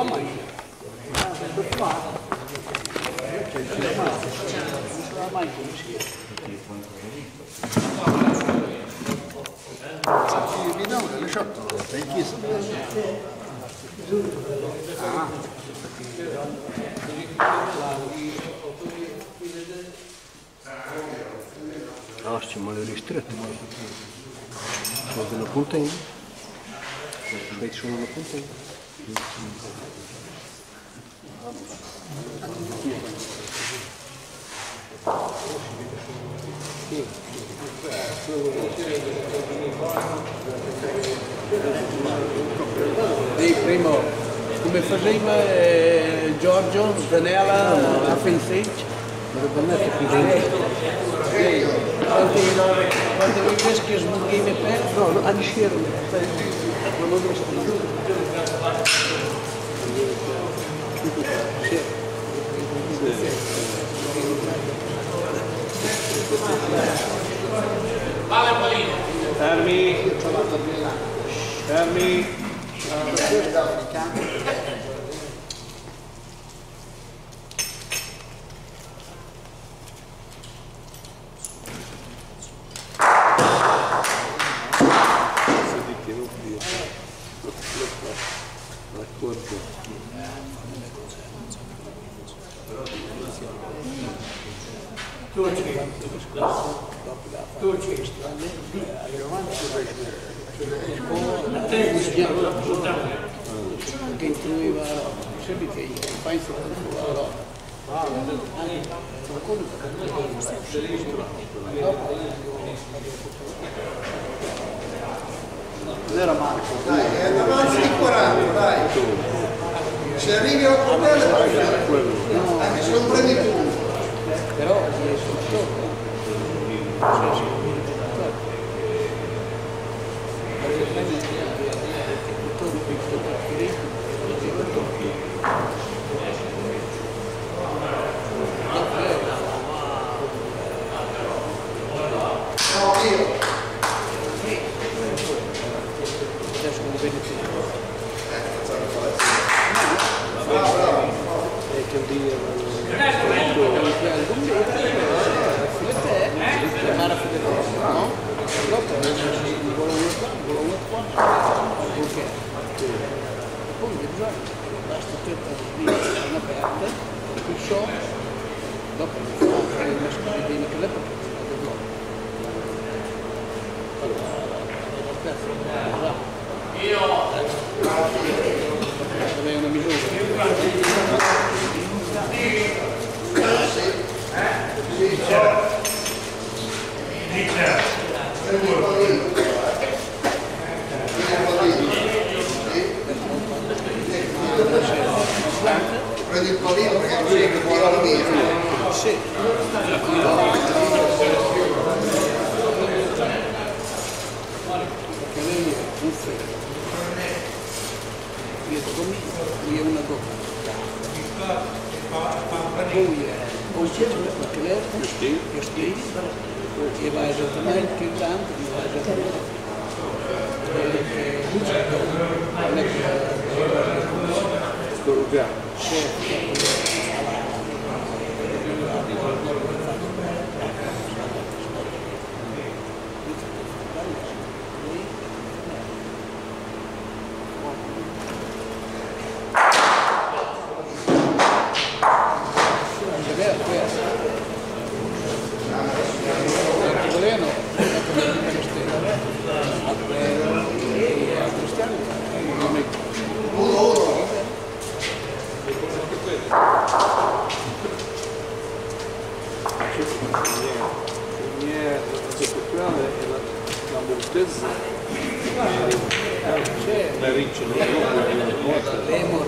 ela mãe. Filme não, ele já tem que isso mesmo. Ah. Aș ce mă le ristret, mă. Și o vină punte. Și aici și o vină punte. Sì, primo, come faceva eh, Giorgio Zanella a Fensecci? Dovrebbe mettere più dentro. Sì, quando mi vedi che onu alışıyorum. Vale, Polino. Fermi. Fermi. Fermi. de la Marco, dai, è una macchina. 40, dai. Se arrivi al problema puoi fare. Anche se non prendi punto. però. No, io. Perché? E poi bisogna, basta che sono aperte, il show, dopo il mascolo bene che le perché si vede dopo. Io! una misura. Prendi il pallino perché non sei che può la via. Sì. Perché lei è un figlio. Io come io una doppia. Poi è figlio perché lei è stile e va esattamente il tanto, va esattamente. do lugar. Chefe. È vero questo. L'articoleno è come cristiano. E a cristiano non è La mia eccezionale è la, la montezza. La riccia, non è Lemur,